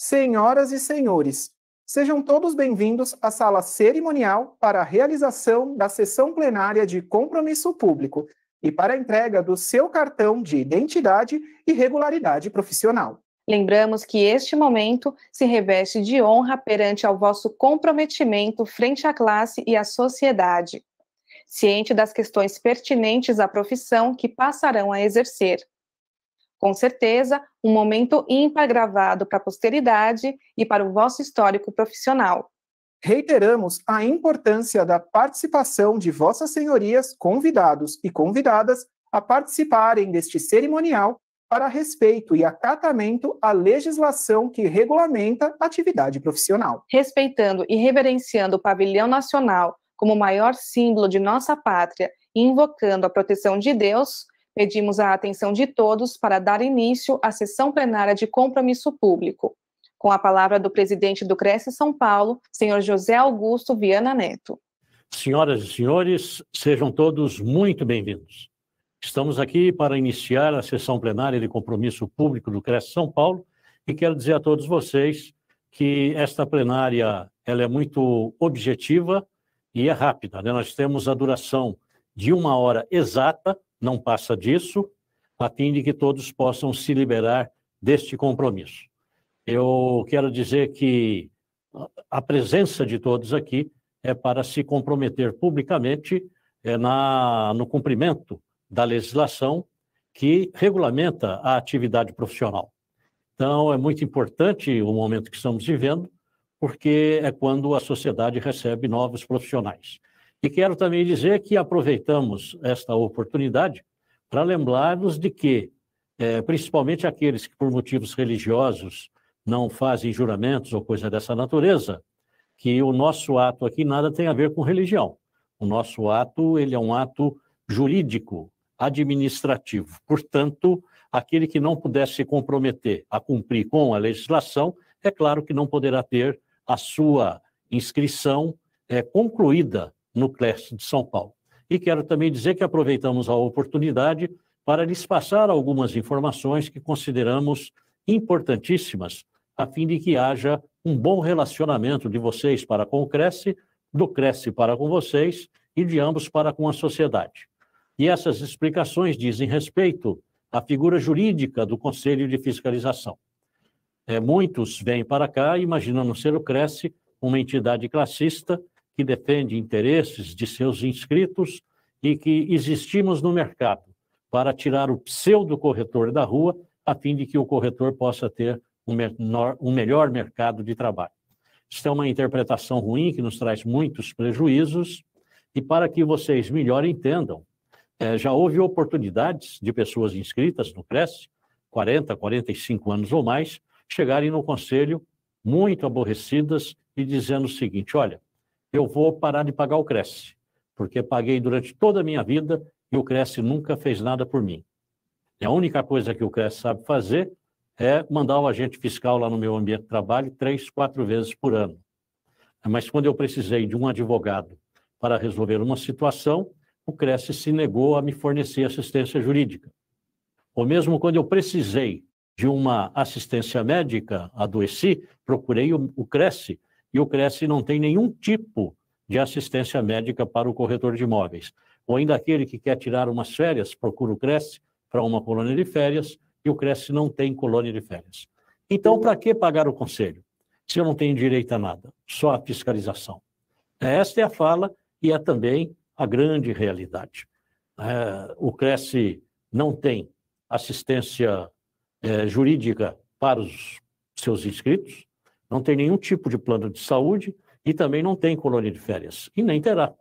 Senhoras e senhores, sejam todos bem-vindos à sala cerimonial para a realização da sessão plenária de compromisso público e para a entrega do seu cartão de identidade e regularidade profissional. Lembramos que este momento se reveste de honra perante ao vosso comprometimento frente à classe e à sociedade, ciente das questões pertinentes à profissão que passarão a exercer com certeza, um momento ímpar gravado para a posteridade e para o vosso histórico profissional. Reiteramos a importância da participação de vossas senhorias, convidados e convidadas, a participarem deste cerimonial para respeito e acatamento à legislação que regulamenta a atividade profissional. Respeitando e reverenciando o pavilhão nacional como o maior símbolo de nossa pátria e invocando a proteção de Deus, pedimos a atenção de todos para dar início à sessão plenária de compromisso público. Com a palavra do presidente do Cresce São Paulo, senhor José Augusto Viana Neto. Senhoras e senhores, sejam todos muito bem-vindos. Estamos aqui para iniciar a sessão plenária de compromisso público do Cresce São Paulo e quero dizer a todos vocês que esta plenária ela é muito objetiva e é rápida. Né? Nós temos a duração de uma hora exata não passa disso, a fim de que todos possam se liberar deste compromisso. Eu quero dizer que a presença de todos aqui é para se comprometer publicamente é, na, no cumprimento da legislação que regulamenta a atividade profissional. Então, é muito importante o momento que estamos vivendo, porque é quando a sociedade recebe novos profissionais. E quero também dizer que aproveitamos esta oportunidade para lembrar-nos de que, é, principalmente aqueles que por motivos religiosos não fazem juramentos ou coisa dessa natureza, que o nosso ato aqui nada tem a ver com religião. O nosso ato ele é um ato jurídico, administrativo. Portanto, aquele que não puder se comprometer a cumprir com a legislação, é claro que não poderá ter a sua inscrição é, concluída no CLES de São Paulo. E quero também dizer que aproveitamos a oportunidade para lhes passar algumas informações que consideramos importantíssimas, a fim de que haja um bom relacionamento de vocês para com o Cresce, do Cresce para com vocês e de ambos para com a sociedade. E essas explicações dizem respeito à figura jurídica do Conselho de Fiscalização. É, muitos vêm para cá imaginando ser o Cresce uma entidade classista que defende interesses de seus inscritos e que existimos no mercado para tirar o pseudo-corretor da rua, a fim de que o corretor possa ter um, menor, um melhor mercado de trabalho. Isso é uma interpretação ruim que nos traz muitos prejuízos, e para que vocês melhor entendam, é, já houve oportunidades de pessoas inscritas no Cresce, 40, 45 anos ou mais, chegarem no conselho muito aborrecidas e dizendo o seguinte: olha, eu vou parar de pagar o Cresce, porque paguei durante toda a minha vida e o Cresce nunca fez nada por mim. E a única coisa que o Cresce sabe fazer é mandar o agente fiscal lá no meu ambiente de trabalho três, quatro vezes por ano. Mas quando eu precisei de um advogado para resolver uma situação, o Cresce se negou a me fornecer assistência jurídica. Ou mesmo quando eu precisei de uma assistência médica, adoeci, procurei o, o Cresce e o Cresce não tem nenhum tipo de assistência médica para o corretor de imóveis. Ou ainda aquele que quer tirar umas férias, procura o Cresce para uma colônia de férias, e o Cresce não tem colônia de férias. Então, para que pagar o conselho? Se eu não tenho direito a nada, só a fiscalização. Esta é a fala e é também a grande realidade. É, o Cresce não tem assistência é, jurídica para os seus inscritos, não tem nenhum tipo de plano de saúde e também não tem colônia de férias. E nem terá,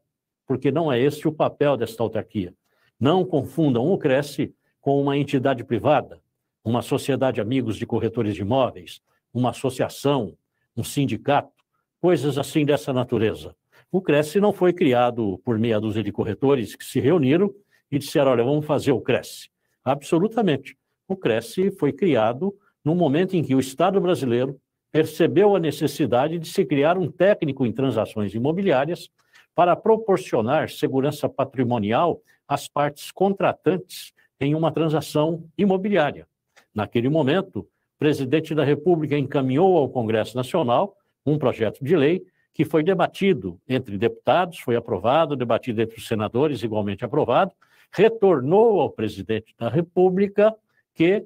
porque não é esse o papel desta autarquia. Não confundam o Cresce com uma entidade privada, uma sociedade amigos de corretores de imóveis, uma associação, um sindicato, coisas assim dessa natureza. O Cresce não foi criado por meia dúzia de corretores que se reuniram e disseram: olha, vamos fazer o Cresce. Absolutamente. O Cresce foi criado no momento em que o Estado brasileiro percebeu a necessidade de se criar um técnico em transações imobiliárias para proporcionar segurança patrimonial às partes contratantes em uma transação imobiliária. Naquele momento, presidente da República encaminhou ao Congresso Nacional um projeto de lei que foi debatido entre deputados, foi aprovado, debatido entre os senadores, igualmente aprovado, retornou ao presidente da República, que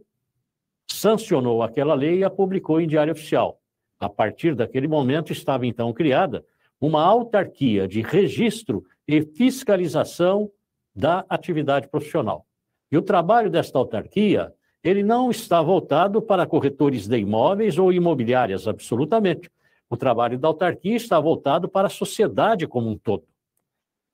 sancionou aquela lei e a publicou em Diário Oficial. A partir daquele momento estava então criada uma autarquia de registro e fiscalização da atividade profissional. E o trabalho desta autarquia, ele não está voltado para corretores de imóveis ou imobiliárias, absolutamente. O trabalho da autarquia está voltado para a sociedade como um todo.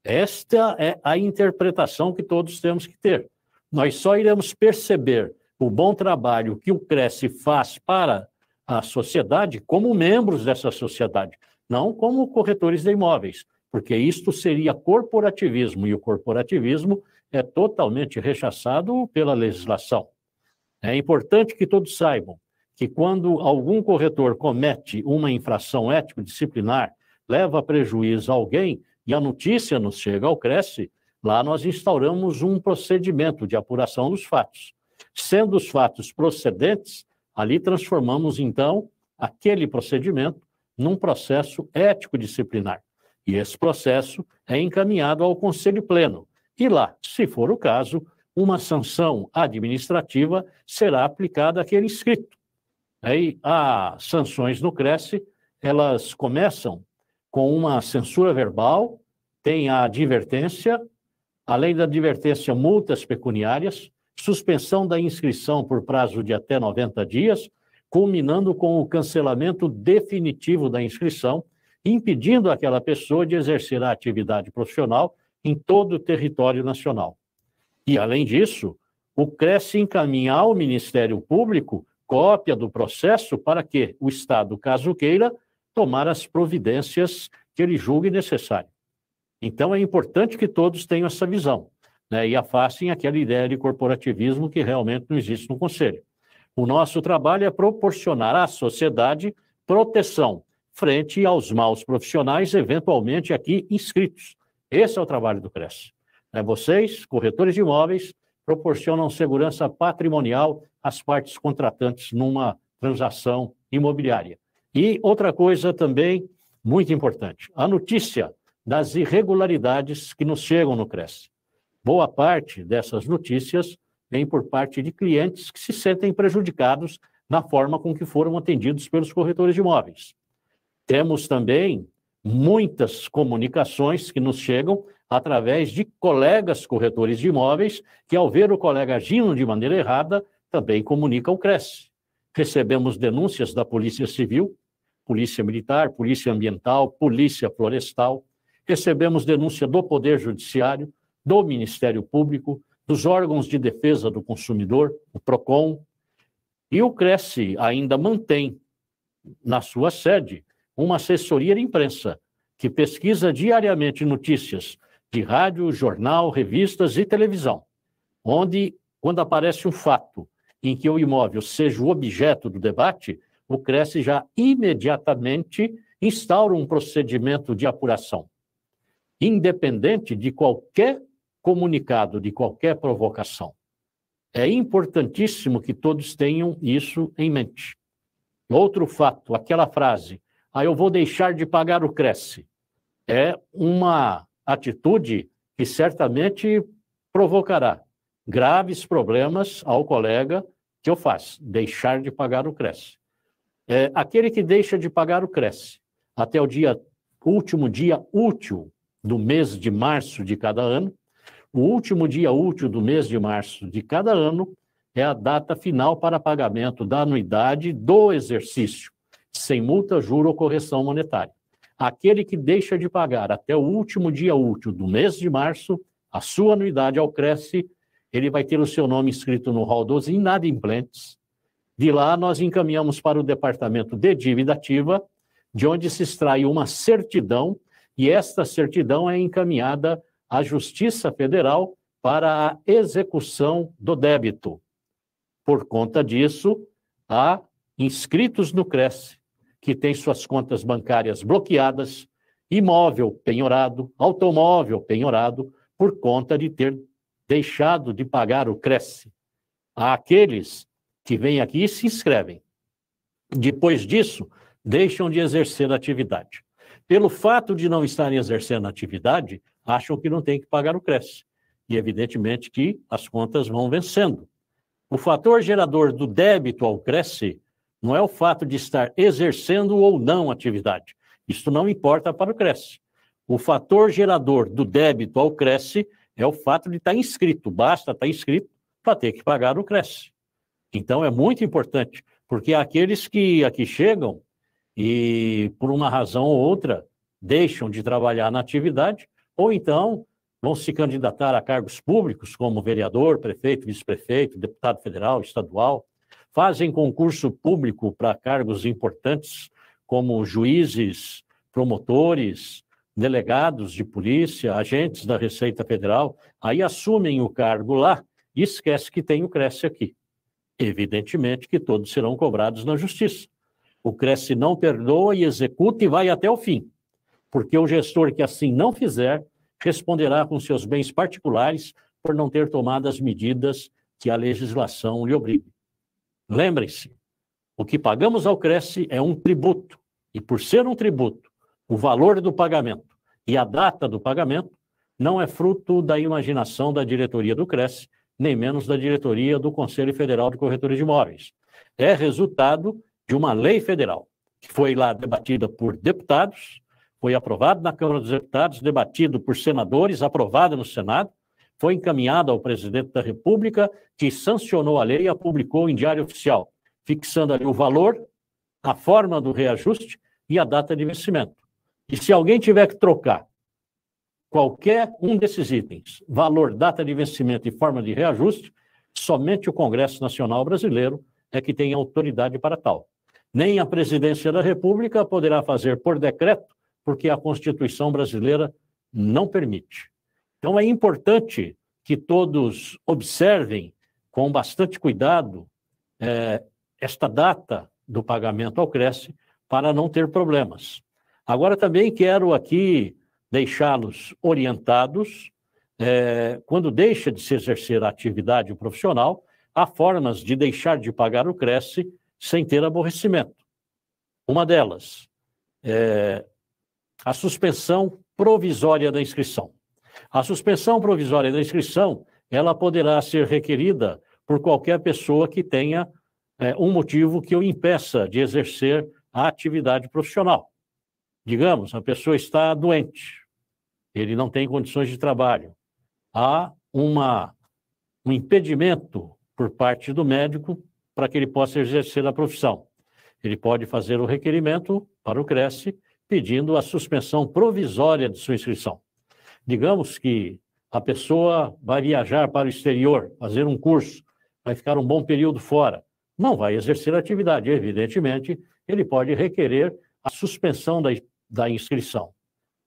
Esta é a interpretação que todos temos que ter. Nós só iremos perceber o bom trabalho que o Cresce faz para a sociedade como membros dessa sociedade, não como corretores de imóveis, porque isto seria corporativismo e o corporativismo é totalmente rechaçado pela legislação. É importante que todos saibam que quando algum corretor comete uma infração ético-disciplinar, leva prejuízo a alguém e a notícia nos chega ao Cresce, lá nós instauramos um procedimento de apuração dos fatos. Sendo os fatos procedentes, ali transformamos então aquele procedimento num processo ético-disciplinar. E esse processo é encaminhado ao Conselho Pleno, e lá, se for o caso, uma sanção administrativa será aplicada àquele inscrito. Aí, as sanções no Cresce, elas começam com uma censura verbal, tem a advertência, além da advertência, multas pecuniárias, suspensão da inscrição por prazo de até 90 dias, culminando com o cancelamento definitivo da inscrição, impedindo aquela pessoa de exercer a atividade profissional em todo o território nacional. E, além disso, o Cresce encaminha ao Ministério Público cópia do processo para que o Estado, caso queira, tomar as providências que ele julgue necessário. Então, é importante que todos tenham essa visão né, e afastem aquela ideia de corporativismo que realmente não existe no Conselho. O nosso trabalho é proporcionar à sociedade proteção frente aos maus profissionais, eventualmente aqui inscritos, esse é o trabalho do CRES. É vocês, corretores de imóveis, proporcionam segurança patrimonial às partes contratantes numa transação imobiliária. E outra coisa também muito importante, a notícia das irregularidades que nos chegam no CRES. Boa parte dessas notícias vem por parte de clientes que se sentem prejudicados na forma com que foram atendidos pelos corretores de imóveis. Temos também muitas comunicações que nos chegam através de colegas corretores de imóveis que, ao ver o colega agindo de maneira errada, também comunicam o CRES. Recebemos denúncias da Polícia Civil, Polícia Militar, Polícia Ambiental, Polícia Florestal. Recebemos denúncia do Poder Judiciário, do Ministério Público, dos órgãos de defesa do consumidor, o PROCON. E o CRES ainda mantém na sua sede uma assessoria de imprensa que pesquisa diariamente notícias de rádio, jornal, revistas e televisão, onde, quando aparece um fato em que o imóvel seja o objeto do debate, o Cresce já imediatamente instaura um procedimento de apuração, independente de qualquer comunicado, de qualquer provocação. É importantíssimo que todos tenham isso em mente. Outro fato, aquela frase, ah, eu vou deixar de pagar o Cresce. É uma atitude que certamente provocará graves problemas ao colega que eu faço, deixar de pagar o Cresce. É, aquele que deixa de pagar o Cresce até o dia último dia útil do mês de março de cada ano, o último dia útil do mês de março de cada ano é a data final para pagamento da anuidade do exercício sem multa, juro ou correção monetária. Aquele que deixa de pagar até o último dia útil do mês de março, a sua anuidade ao Cresce, ele vai ter o seu nome escrito no rol dos inadimplentes. De lá, nós encaminhamos para o departamento de dívida ativa, de onde se extrai uma certidão, e esta certidão é encaminhada à Justiça Federal para a execução do débito. Por conta disso, há inscritos no Cresce que tem suas contas bancárias bloqueadas, imóvel penhorado, automóvel penhorado, por conta de ter deixado de pagar o Cresce. Há aqueles que vêm aqui e se inscrevem, Depois disso, deixam de exercer a atividade. Pelo fato de não estarem exercendo atividade, acham que não tem que pagar o Cresce. E evidentemente que as contas vão vencendo. O fator gerador do débito ao Cresce não é o fato de estar exercendo ou não atividade. Isso não importa para o Cresce. O fator gerador do débito ao Cresce é o fato de estar inscrito. Basta estar inscrito para ter que pagar o Cresce. Então é muito importante, porque aqueles que aqui chegam e, por uma razão ou outra, deixam de trabalhar na atividade, ou então vão se candidatar a cargos públicos, como vereador, prefeito, vice-prefeito, deputado federal, estadual, fazem concurso público para cargos importantes, como juízes, promotores, delegados de polícia, agentes da Receita Federal, aí assumem o cargo lá e esquece que tem o Cresce aqui. Evidentemente que todos serão cobrados na justiça. O Cresce não perdoa e executa e vai até o fim, porque o gestor que assim não fizer responderá com seus bens particulares por não ter tomado as medidas que a legislação lhe obriga. Lembrem-se, o que pagamos ao Cresce é um tributo, e por ser um tributo, o valor do pagamento e a data do pagamento não é fruto da imaginação da diretoria do Cresce, nem menos da diretoria do Conselho Federal de Corretores de Imóveis. É resultado de uma lei federal, que foi lá debatida por deputados, foi aprovada na Câmara dos Deputados, debatido por senadores, aprovada no Senado, foi encaminhada ao presidente da República, que sancionou a lei e a publicou em Diário Oficial, fixando ali o valor, a forma do reajuste e a data de vencimento. E se alguém tiver que trocar qualquer um desses itens, valor, data de vencimento e forma de reajuste, somente o Congresso Nacional Brasileiro é que tem autoridade para tal. Nem a Presidência da República poderá fazer por decreto, porque a Constituição brasileira não permite. Então é importante que todos observem com bastante cuidado é, esta data do pagamento ao Cresce para não ter problemas. Agora também quero aqui deixá-los orientados, é, quando deixa de se exercer a atividade profissional, há formas de deixar de pagar o Cresce sem ter aborrecimento. Uma delas é a suspensão provisória da inscrição. A suspensão provisória da inscrição, ela poderá ser requerida por qualquer pessoa que tenha é, um motivo que o impeça de exercer a atividade profissional. Digamos, a pessoa está doente, ele não tem condições de trabalho. Há uma, um impedimento por parte do médico para que ele possa exercer a profissão. Ele pode fazer o requerimento para o Cresce pedindo a suspensão provisória de sua inscrição. Digamos que a pessoa vai viajar para o exterior, fazer um curso, vai ficar um bom período fora, não vai exercer atividade. Evidentemente, ele pode requerer a suspensão da da inscrição.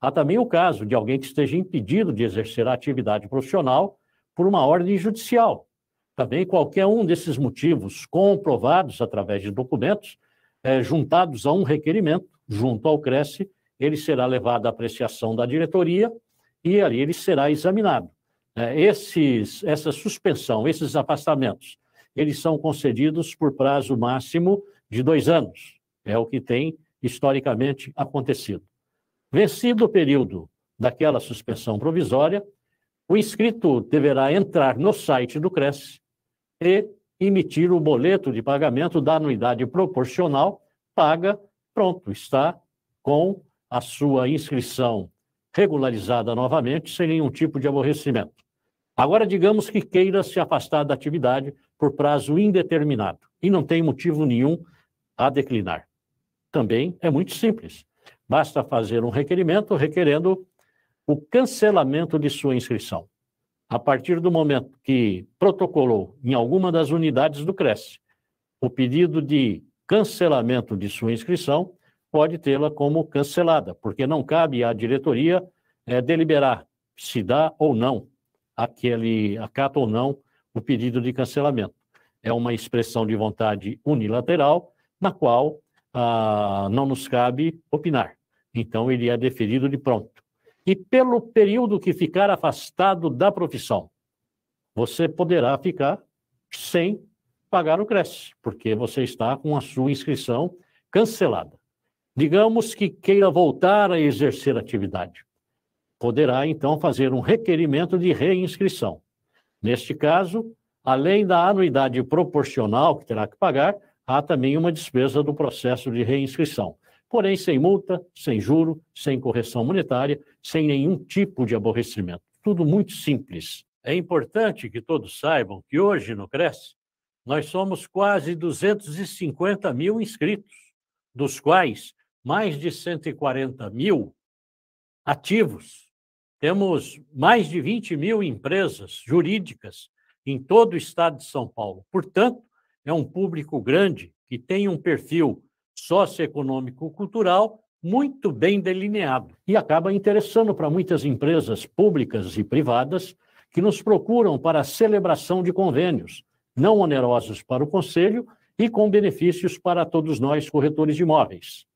Há também o caso de alguém que esteja impedido de exercer a atividade profissional por uma ordem judicial. Também qualquer um desses motivos comprovados através de documentos, é, juntados a um requerimento junto ao Cresce, ele será levado à apreciação da diretoria e ali ele será examinado. É, esses, essa suspensão, esses afastamentos, eles são concedidos por prazo máximo de dois anos. É o que tem historicamente acontecido. Vencido o período daquela suspensão provisória, o inscrito deverá entrar no site do Cresce e emitir o boleto de pagamento da anuidade proporcional, paga, pronto, está com a sua inscrição regularizada novamente, sem nenhum tipo de aborrecimento. Agora, digamos que queira se afastar da atividade por prazo indeterminado e não tem motivo nenhum a declinar também é muito simples. Basta fazer um requerimento requerendo o cancelamento de sua inscrição. A partir do momento que protocolou em alguma das unidades do Cresce o pedido de cancelamento de sua inscrição, pode tê-la como cancelada, porque não cabe à diretoria é, deliberar se dá ou não aquele acata ou não o pedido de cancelamento. É uma expressão de vontade unilateral, na qual ah, não nos cabe opinar. Então, ele é deferido de pronto. E pelo período que ficar afastado da profissão, você poderá ficar sem pagar o Cresce, porque você está com a sua inscrição cancelada. Digamos que queira voltar a exercer atividade. Poderá, então, fazer um requerimento de reinscrição. Neste caso, além da anuidade proporcional que terá que pagar, há também uma despesa do processo de reinscrição. Porém, sem multa, sem juro, sem correção monetária, sem nenhum tipo de aborrecimento. Tudo muito simples. É importante que todos saibam que hoje no Cresce nós somos quase 250 mil inscritos, dos quais mais de 140 mil ativos. Temos mais de 20 mil empresas jurídicas em todo o estado de São Paulo. Portanto, é um público grande que tem um perfil socioeconômico-cultural muito bem delineado e acaba interessando para muitas empresas públicas e privadas que nos procuram para a celebração de convênios, não onerosos para o Conselho e com benefícios para todos nós, corretores de imóveis.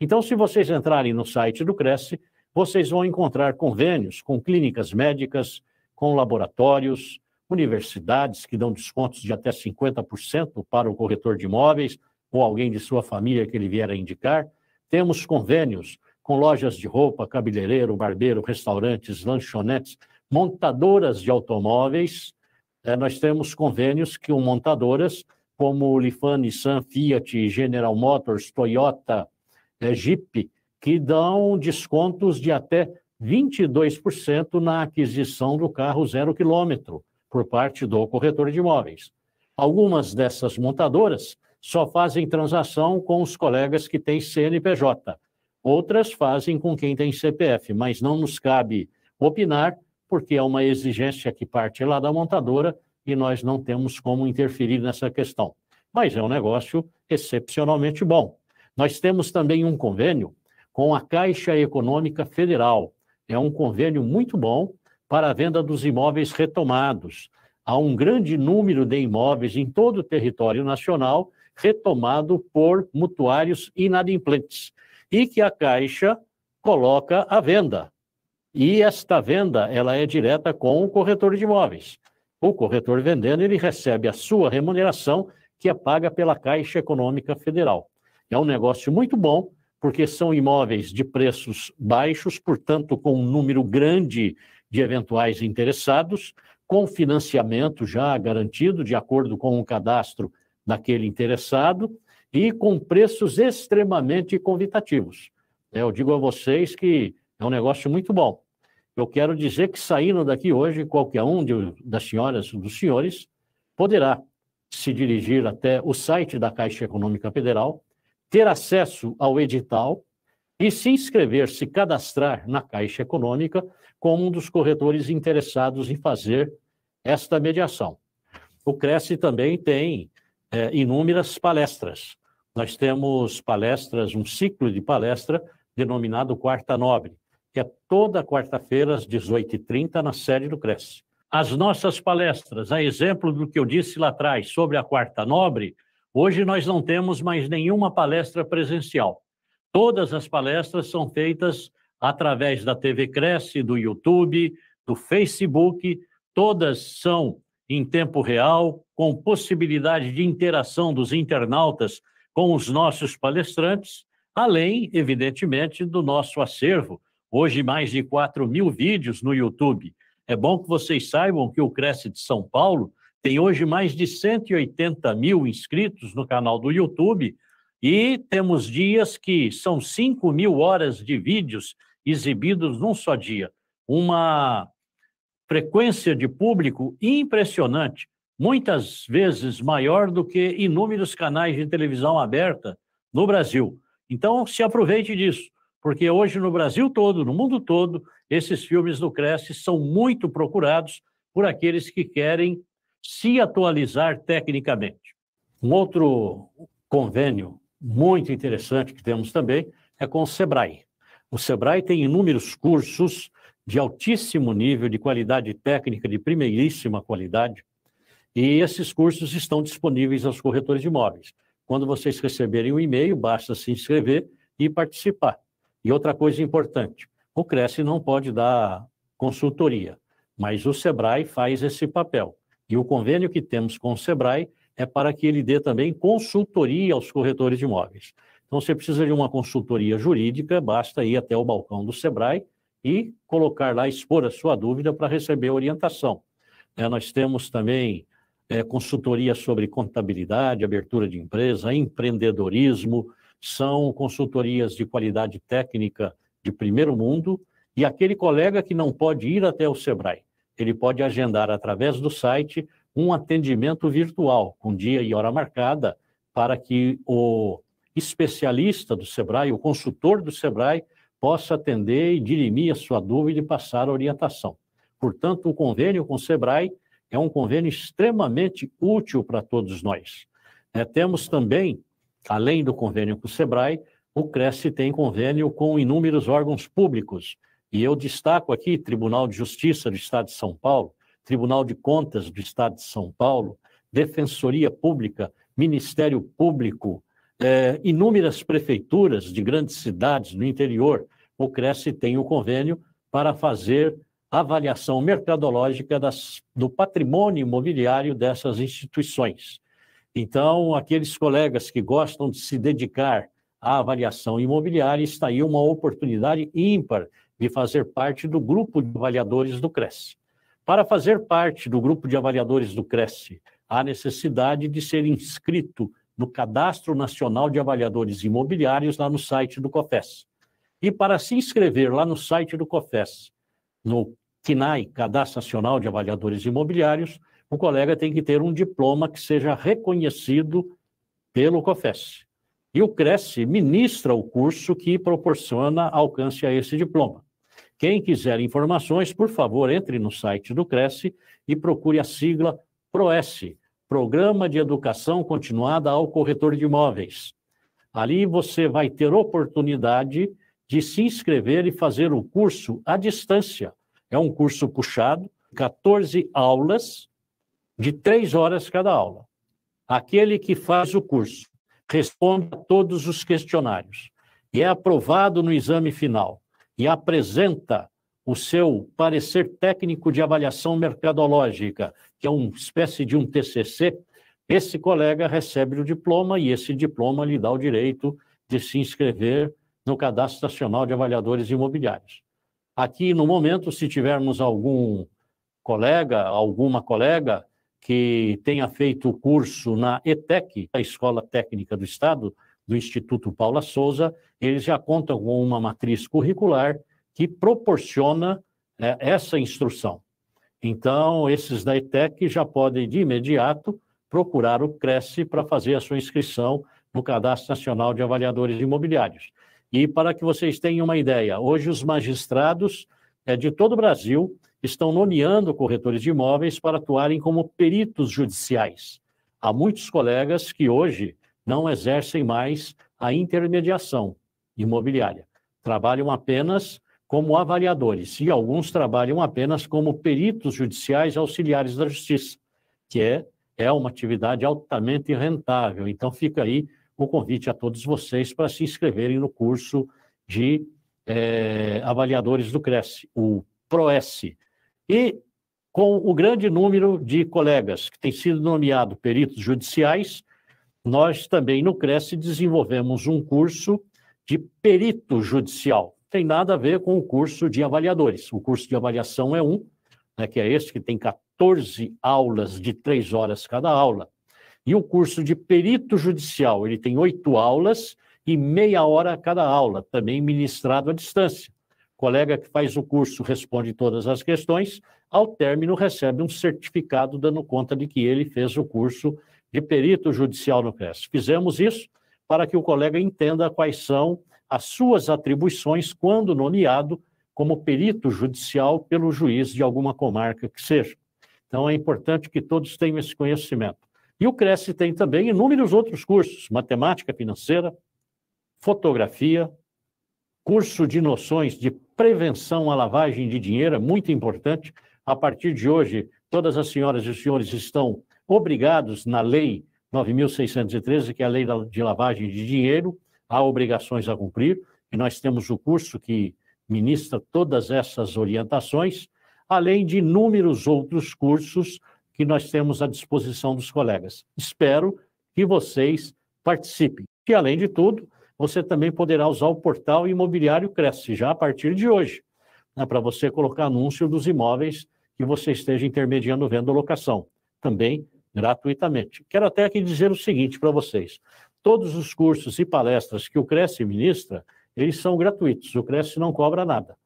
Então, se vocês entrarem no site do Cresce, vocês vão encontrar convênios com clínicas médicas, com laboratórios, universidades que dão descontos de até 50% para o corretor de imóveis ou alguém de sua família que ele vier a indicar. Temos convênios com lojas de roupa, cabeleireiro, barbeiro, restaurantes, lanchonetes, montadoras de automóveis. É, nós temos convênios com montadoras como Lifan, Nissan, Fiat, General Motors, Toyota, é, Jeep, que dão descontos de até 22% na aquisição do carro zero quilômetro por parte do corretor de imóveis. Algumas dessas montadoras só fazem transação com os colegas que têm CNPJ. Outras fazem com quem tem CPF, mas não nos cabe opinar, porque é uma exigência que parte lá da montadora e nós não temos como interferir nessa questão. Mas é um negócio excepcionalmente bom. Nós temos também um convênio com a Caixa Econômica Federal. É um convênio muito bom para a venda dos imóveis retomados. Há um grande número de imóveis em todo o território nacional retomado por mutuários inadimplentes e que a Caixa coloca à venda. E esta venda, ela é direta com o corretor de imóveis. O corretor vendendo, ele recebe a sua remuneração, que é paga pela Caixa Econômica Federal. É um negócio muito bom, porque são imóveis de preços baixos, portanto, com um número grande de eventuais interessados, com financiamento já garantido, de acordo com o cadastro daquele interessado, e com preços extremamente convidativos. Eu digo a vocês que é um negócio muito bom. Eu quero dizer que saindo daqui hoje, qualquer um de, das senhoras, dos senhores, poderá se dirigir até o site da Caixa Econômica Federal, ter acesso ao edital e se inscrever, se cadastrar na Caixa Econômica como um dos corretores interessados em fazer esta mediação. O Cresce também tem é, inúmeras palestras. Nós temos palestras, um ciclo de palestra denominado Quarta Nobre, que é toda quarta-feira às 18h30 na sede do Cresce. As nossas palestras, a exemplo do que eu disse lá atrás sobre a Quarta Nobre, Hoje nós não temos mais nenhuma palestra presencial. Todas as palestras são feitas através da TV Cresce, do YouTube, do Facebook, todas são em tempo real, com possibilidade de interação dos internautas com os nossos palestrantes, além, evidentemente, do nosso acervo. Hoje, mais de 4 mil vídeos no YouTube. É bom que vocês saibam que o Cresce de São Paulo tem hoje mais de 180 mil inscritos no canal do YouTube e temos dias que são 5 mil horas de vídeos exibidos num só dia. Uma frequência de público impressionante, muitas vezes maior do que inúmeros canais de televisão aberta no Brasil. Então, se aproveite disso, porque hoje no Brasil todo, no mundo todo, esses filmes do Cresce são muito procurados por aqueles que querem se atualizar tecnicamente. Um outro convênio muito interessante que temos também é com o Sebrae. O Sebrae tem inúmeros cursos de altíssimo nível, de qualidade técnica, de primeiríssima qualidade, e esses cursos estão disponíveis aos corretores de imóveis. Quando vocês receberem o um e-mail, basta se inscrever e participar. E outra coisa importante: o Cresce não pode dar consultoria, mas o Sebrae faz esse papel. E o convênio que temos com o SEBRAE é para que ele dê também consultoria aos corretores de imóveis. Então, você precisa de uma consultoria jurídica, basta ir até o balcão do Sebrae e colocar lá, expor a sua dúvida para receber orientação. É, nós temos também é, consultoria sobre contabilidade, abertura de empresa, empreendedorismo, são consultorias de qualidade técnica de primeiro mundo, e aquele colega que não pode ir até o Sebrae, ele pode agendar através do site um atendimento virtual, com dia e hora marcada, para que o especialista do Sebrae, o consultor do Sebrae, possa atender e dirimir a sua dúvida e passar a orientação. Portanto, o convênio com o Sebrae é um convênio extremamente útil para todos nós. É, temos também, além do convênio com o Sebrae, o Cresce tem convênio com inúmeros órgãos públicos, e eu destaco aqui Tribunal de Justiça do Estado de São Paulo, Tribunal de Contas do Estado de São Paulo, Defensoria Pública, Ministério Público, é, inúmeras prefeituras de grandes cidades no interior. O Cresce tem o convênio para fazer avaliação mercadológica das, do patrimônio imobiliário dessas instituições. Então, aqueles colegas que gostam de se dedicar à avaliação imobiliária, está aí uma oportunidade ímpar de fazer parte do grupo de avaliadores do Cresce. Para fazer parte do grupo de avaliadores do Cresce, há necessidade de ser inscrito no Cadastro Nacional de Avaliadores Imobiliários lá no site do COFES. E para se inscrever lá no site do COFES, no CNAI, Cadastro Nacional de Avaliadores Imobiliários, o colega tem que ter um diploma que seja reconhecido pelo COFES. E o Cresce ministra o curso que proporciona alcance a esse diploma. Quem quiser informações, por favor, entre no site do Cresce e procure a sigla PROES, Programa de Educação Continuada ao Corretor de Imóveis. Ali você vai ter oportunidade de se inscrever e fazer o curso à distância. É um curso puxado, 14 aulas, de três horas cada aula. Aquele que faz o curso responde a todos os questionários e é aprovado no exame final e apresenta o seu parecer técnico de avaliação mercadológica, que é uma espécie de um TCC, esse colega recebe o diploma e esse diploma lhe dá o direito de se inscrever no Cadastro Nacional de Avaliadores Imobiliários. Aqui, no momento, se tivermos algum colega, alguma colega que tenha feito o curso na ETEC, a Escola Técnica do Estado, do Instituto Paula Souza, eles já contam com uma matriz curricular que proporciona é, essa instrução. Então, esses da ETEC já podem, de imediato, procurar o Cresce para fazer a sua inscrição no Cadastro Nacional de Avaliadores Imobiliários. E para que vocês tenham uma ideia, hoje os magistrados é, de todo o Brasil estão nomeando corretores de imóveis para atuarem como peritos judiciais. Há muitos colegas que hoje não exercem mais a intermediação imobiliária. Trabalham apenas como avaliadores e alguns trabalham apenas como peritos judiciais auxiliares da justiça, que é, é uma atividade altamente rentável. Então, fica aí o convite a todos vocês para se inscreverem no curso de é, avaliadores do Cresce, o PROES. E com o grande número de colegas que têm sido nomeados peritos judiciais, nós também no Cresce desenvolvemos um curso de perito judicial. Tem nada a ver com o curso de avaliadores. O curso de avaliação é um, né, que é esse que tem 14 aulas de três horas cada aula. E o curso de perito judicial, ele tem oito aulas e meia hora cada aula, também ministrado à distância. Colega que faz o curso responde todas as questões, ao término recebe um certificado dando conta de que ele fez o curso de perito judicial no CRES. Fizemos isso para que o colega entenda quais são as suas atribuições quando nomeado como perito judicial pelo juiz de alguma comarca que seja. Então, é importante que todos tenham esse conhecimento. E o Cresce tem também inúmeros outros cursos: matemática financeira, fotografia, curso de noções de prevenção à lavagem de dinheiro, é muito importante. A partir de hoje, todas as senhoras e os senhores estão obrigados na Lei 9.613, que é a Lei de Lavagem de Dinheiro, há obrigações a cumprir, e nós temos o curso que ministra todas essas orientações, além de inúmeros outros cursos que nós temos à disposição dos colegas. Espero que vocês participem. E, além de tudo, você também poderá usar o portal Imobiliário Cresce, já a partir de hoje, né, para você colocar anúncio dos imóveis que você esteja intermediando venda ou locação, também gratuitamente. Quero até aqui dizer o seguinte para vocês: todos os cursos e palestras que o Cresce ministra, eles são gratuitos, o Cresce não cobra nada.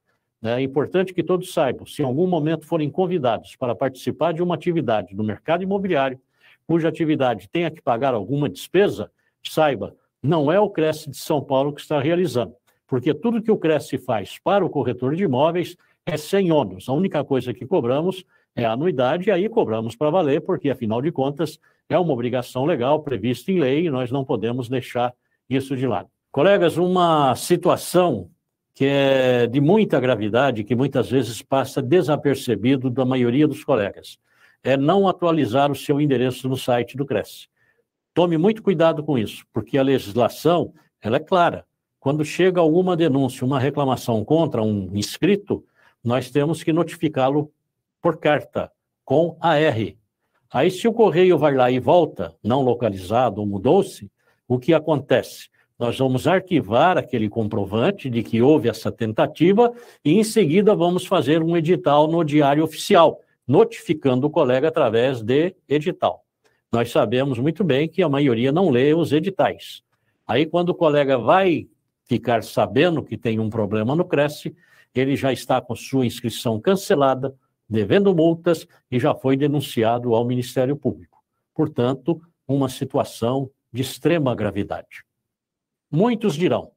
Né? É importante que todos saibam, se em algum momento forem convidados para participar de uma atividade no mercado imobiliário, cuja atividade tenha que pagar alguma despesa, saiba, não é o Cresce de São Paulo que está realizando, porque tudo que o Cresce faz para o corretor de imóveis é sem ônus. A única coisa que cobramos é a anuidade, e aí cobramos para valer, porque, afinal de contas, é uma obrigação legal prevista em lei e nós não podemos deixar isso de lado. Colegas, uma situação que é de muita gravidade, que muitas vezes passa desapercebido da maioria dos colegas, é não atualizar o seu endereço no site do Cresce. Tome muito cuidado com isso, porque a legislação ela é clara. Quando chega alguma denúncia, uma reclamação contra um inscrito, nós temos que notificá-lo por carta, com AR. Aí, se o correio vai lá e volta, não localizado ou mudou-se, o que acontece? Nós vamos arquivar aquele comprovante de que houve essa tentativa e, em seguida, vamos fazer um edital no Diário Oficial, notificando o colega através de edital. Nós sabemos muito bem que a maioria não lê os editais. Aí, quando o colega vai ficar sabendo que tem um problema no Cresce, ele já está com sua inscrição cancelada, devendo multas e já foi denunciado ao Ministério Público. Portanto, uma situação de extrema gravidade. Muitos dirão: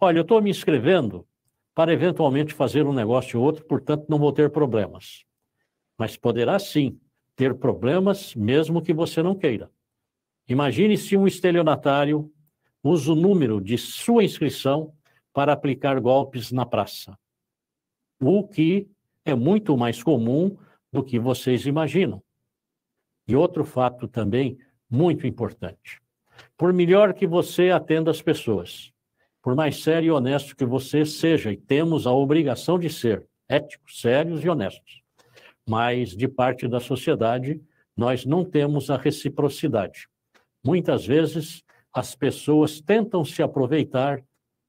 olha, eu estou me inscrevendo para eventualmente fazer um negócio ou outro, portanto não vou ter problemas. Mas poderá sim ter problemas, mesmo que você não queira. Imagine se um estelionatário usa o número de sua inscrição para aplicar golpes na praça. O que é muito mais comum do que vocês imaginam. E outro fato também muito importante. Por melhor que você atenda as pessoas, por mais sério e honesto que você seja, e temos a obrigação de ser éticos, sérios e honestos, mas de parte da sociedade nós não temos a reciprocidade. Muitas vezes as pessoas tentam se aproveitar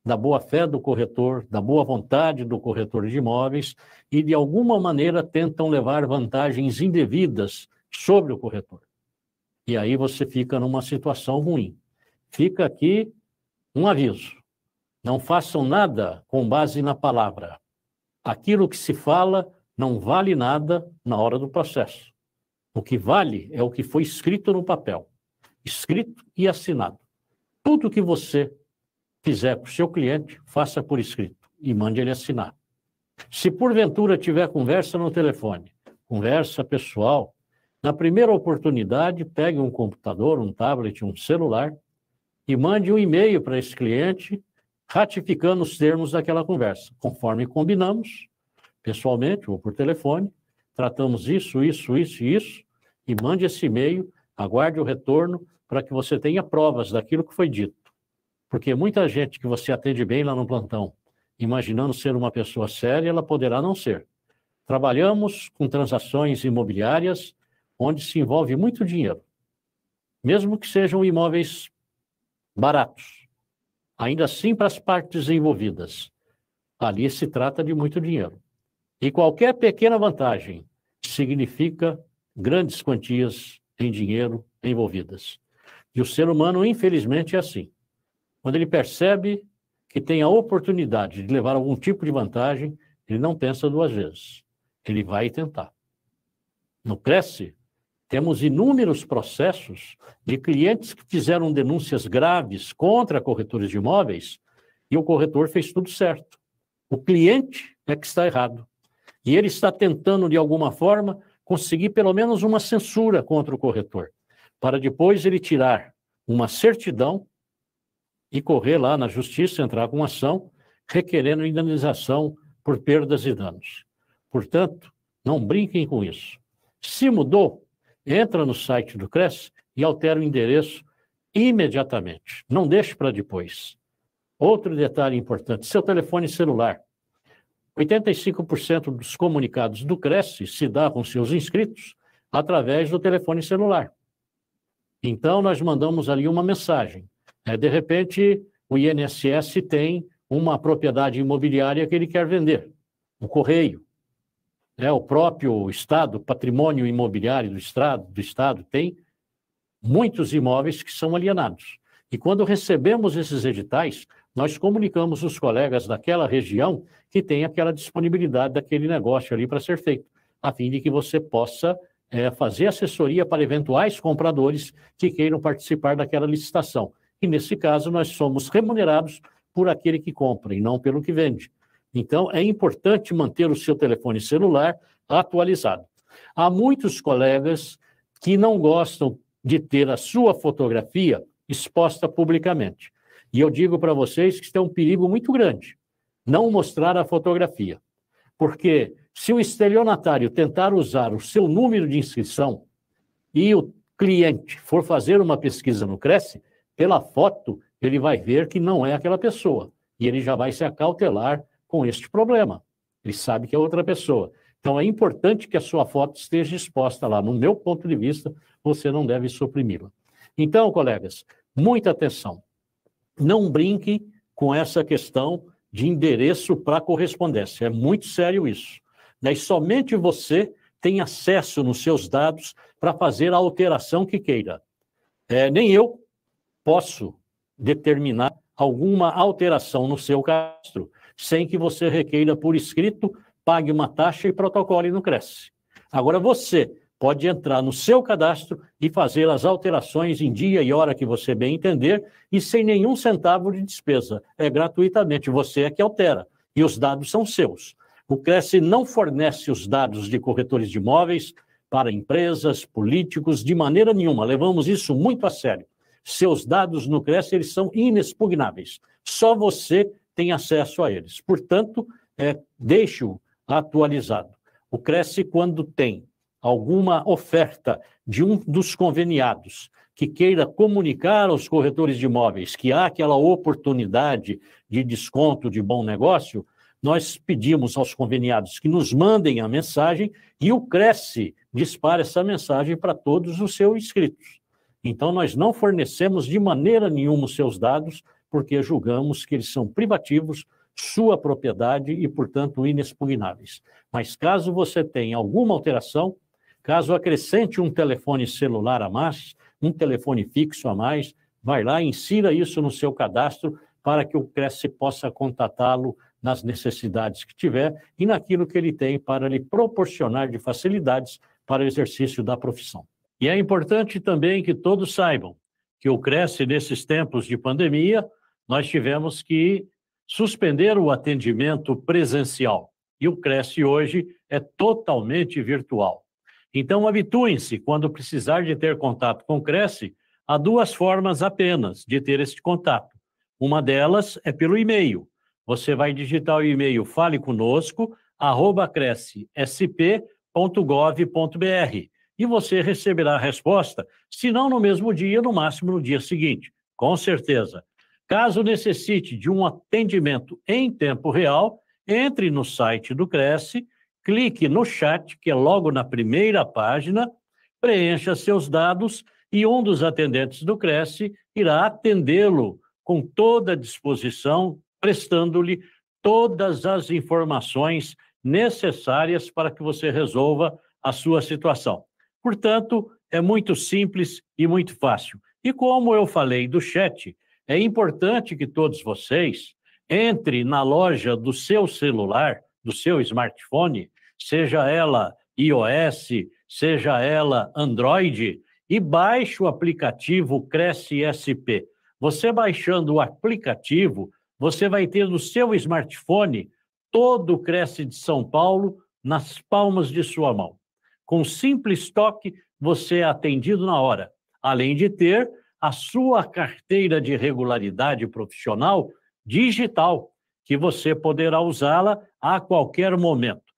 da boa-fé do corretor, da boa vontade do corretor de imóveis e, de alguma maneira, tentam levar vantagens indevidas sobre o corretor. E aí você fica numa situação ruim. Fica aqui um aviso: não façam nada com base na palavra. Aquilo que se fala não vale nada na hora do processo. O que vale é o que foi escrito no papel, escrito e assinado. Tudo que você fizer para o seu cliente, faça por escrito e mande ele assinar. Se porventura tiver conversa no telefone, conversa pessoal, na primeira oportunidade, pegue um computador, um tablet, um celular e mande um e-mail para esse cliente ratificando os termos daquela conversa, conforme combinamos, pessoalmente ou por telefone. Tratamos isso, isso, isso e isso, e mande esse e-mail, aguarde o retorno para que você tenha provas daquilo que foi dito. Porque muita gente que você atende bem lá no plantão, imaginando ser uma pessoa séria, ela poderá não ser. Trabalhamos com transações imobiliárias onde se envolve muito dinheiro, mesmo que sejam imóveis baratos. Ainda assim, para as partes envolvidas, ali se trata de muito dinheiro. E qualquer pequena vantagem significa grandes quantias em dinheiro envolvidas. E o ser humano, infelizmente, é assim. Quando ele percebe que tem a oportunidade de levar algum tipo de vantagem, ele não pensa duas vezes. Ele vai tentar. No Cresce, temos inúmeros processos de clientes que fizeram denúncias graves contra corretores de imóveis e o corretor fez tudo certo. O cliente é que está errado. E ele está tentando, de alguma forma, conseguir pelo menos uma censura contra o corretor, para depois ele tirar uma certidão e correr lá na justiça, entrar com ação, requerendo indenização por perdas e danos. Portanto, não brinquem com isso. Se mudou, entra no site do CRES e altera o endereço imediatamente. Não deixe para depois. Outro detalhe importante: seu telefone celular. 85% dos comunicados do Cresce se dá com seus inscritos através do telefone celular. Então, nós mandamos ali uma mensagem. É, de repente, o INSS tem uma propriedade imobiliária que ele quer vender, o correio. É, o próprio Estado, patrimônio imobiliário do Estado, do Estado tem muitos imóveis que são alienados. E quando recebemos esses editais, nós comunicamos os colegas daquela região que tem aquela disponibilidade daquele negócio ali para ser feito, a fim de que você possa é, fazer assessoria para eventuais compradores que queiram participar daquela licitação. E nesse caso, nós somos remunerados por aquele que compra e não pelo que vende. Então, é importante manter o seu telefone celular atualizado. Há muitos colegas que não gostam de ter a sua fotografia exposta publicamente. E eu digo para vocês que isso é um perigo muito grande, não mostrar a fotografia. Porque se o estelionatário tentar usar o seu número de inscrição e o cliente for fazer uma pesquisa no Cresce, pela foto ele vai ver que não é aquela pessoa. E ele já vai se acautelar com este problema. Ele sabe que é outra pessoa. Então é importante que a sua foto esteja exposta lá. No meu ponto de vista, você não deve suprimi-la. Então, colegas, muita atenção. Não brinque com essa questão de endereço para correspondência. É muito sério isso. E somente você tem acesso nos seus dados para fazer a alteração que queira. É, nem eu posso determinar alguma alteração no seu cadastro, sem que você requeira por escrito, pague uma taxa e protocole no Cresce. Agora, você pode entrar no seu cadastro e fazer as alterações em dia e hora que você bem entender e sem nenhum centavo de despesa. É gratuitamente, você é que altera e os dados são seus. O Cresce não fornece os dados de corretores de imóveis para empresas, políticos, de maneira nenhuma. Levamos isso muito a sério. Seus dados no Cresce eles são inexpugnáveis. Só você tem acesso a eles. Portanto, é, deixe-o atualizado. O Cresce, quando tem alguma oferta de um dos conveniados que queira comunicar aos corretores de imóveis que há aquela oportunidade de desconto de bom negócio, nós pedimos aos conveniados que nos mandem a mensagem e o Cresce dispara essa mensagem para todos os seus inscritos. Então, nós não fornecemos de maneira nenhuma os seus dados, porque julgamos que eles são privativos, sua propriedade e, portanto, inexpugnáveis. Mas caso você tenha alguma alteração, Caso acrescente um telefone celular a mais, um telefone fixo a mais, vai lá, insira isso no seu cadastro para que o Cresce possa contatá-lo nas necessidades que tiver e naquilo que ele tem para lhe proporcionar de facilidades para o exercício da profissão. E é importante também que todos saibam que o Cresce, nesses tempos de pandemia, nós tivemos que suspender o atendimento presencial. E o Cresce hoje é totalmente virtual. Então, habituem-se, quando precisar de ter contato com o Cresce, há duas formas apenas de ter este contato. Uma delas é pelo e-mail. Você vai digitar o e-mail faleconosco, e você receberá a resposta, se não no mesmo dia, no máximo no dia seguinte, com certeza. Caso necessite de um atendimento em tempo real, entre no site do Cresce clique no chat, que é logo na primeira página, preencha seus dados e um dos atendentes do Cresce irá atendê-lo com toda a disposição, prestando-lhe todas as informações necessárias para que você resolva a sua situação. Portanto, é muito simples e muito fácil. E como eu falei do chat, é importante que todos vocês entrem na loja do seu celular do seu smartphone, seja ela iOS, seja ela Android, e baixe o aplicativo Cresce SP. Você baixando o aplicativo, você vai ter no seu smartphone todo o Cresce de São Paulo nas palmas de sua mão. Com simples toque, você é atendido na hora, além de ter a sua carteira de regularidade profissional digital, que você poderá usá-la a qualquer momento.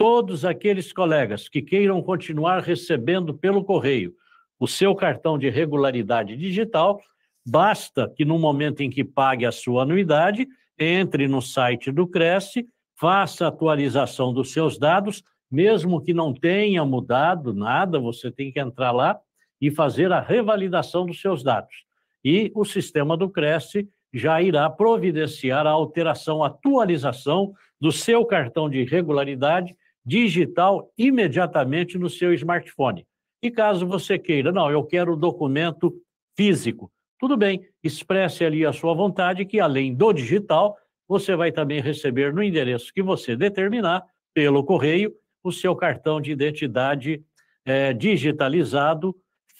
Todos aqueles colegas que queiram continuar recebendo pelo correio o seu cartão de regularidade digital, basta que no momento em que pague a sua anuidade, entre no site do Cresce, faça a atualização dos seus dados mesmo que não tenha mudado nada, você tem que entrar lá e fazer a revalidação dos seus dados. E o sistema do Cresce já irá providenciar a alteração, a atualização do seu cartão de regularidade digital imediatamente no seu smartphone. E caso você queira, não, eu quero o documento físico, tudo bem, expresse ali a sua vontade, que além do digital, você vai também receber no endereço que você determinar, pelo correio, o seu cartão de identidade é, digitalizado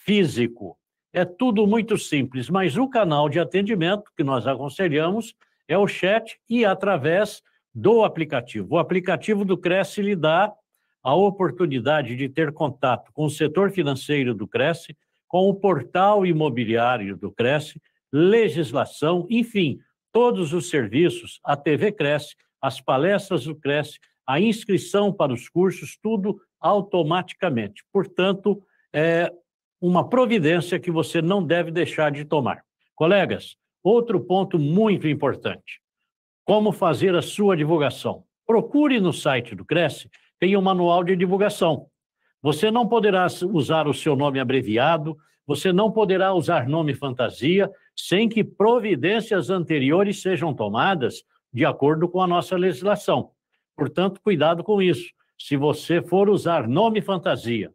físico. É tudo muito simples, mas o canal de atendimento que nós aconselhamos é o chat e através do aplicativo. O aplicativo do Cresce lhe dá a oportunidade de ter contato com o setor financeiro do Cresce, com o portal imobiliário do Cresce, legislação, enfim, todos os serviços, a TV Cresce, as palestras do Cresce, a inscrição para os cursos, tudo automaticamente. Portanto, é uma providência que você não deve deixar de tomar. Colegas, outro ponto muito importante: como fazer a sua divulgação. Procure no site do Cresce, tem um manual de divulgação. Você não poderá usar o seu nome abreviado, você não poderá usar nome fantasia, sem que providências anteriores sejam tomadas de acordo com a nossa legislação. Portanto, cuidado com isso. Se você for usar nome fantasia